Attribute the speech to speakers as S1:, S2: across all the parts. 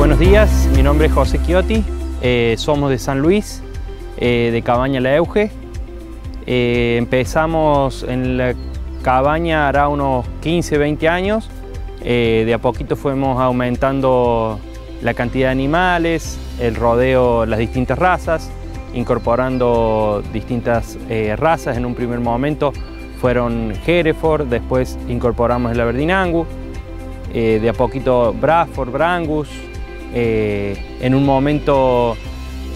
S1: buenos días, mi nombre es José Chiotti, eh, somos de San Luis, eh, de Cabaña La Euge. Eh, empezamos en la cabaña hará unos 15, 20 años. de a poquito fuimos aumentando la cantidad de animales, el rodeo, las distintas razas, incorporando distintas razas. En un primer momento fueron Hereford, después incorporamos el Aberdeen de a poquito Bradford, Brangus, eh, en un momento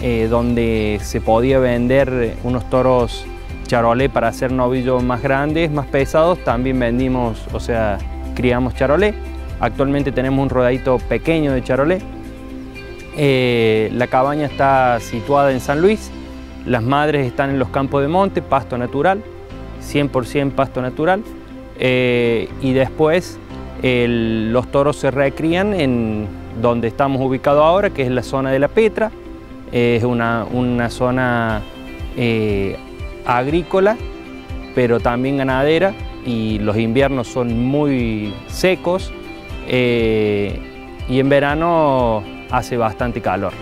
S1: eh, donde se podía vender unos toros charolé para hacer novillos más grandes, más pesados, también vendimos, o sea, criamos charolé. Actualmente tenemos un rodadito pequeño de charolé. Eh, la cabaña está situada en San Luis, las madres están en los campos de monte, pasto natural, 100% pasto natural, y después los toros se recrían en donde estamos ubicados ahora, que es la zona de la Petra. Es una, zona eh, agrícola, pero también ganadera, y los inviernos son muy secos, eh, y en verano hace bastante calor.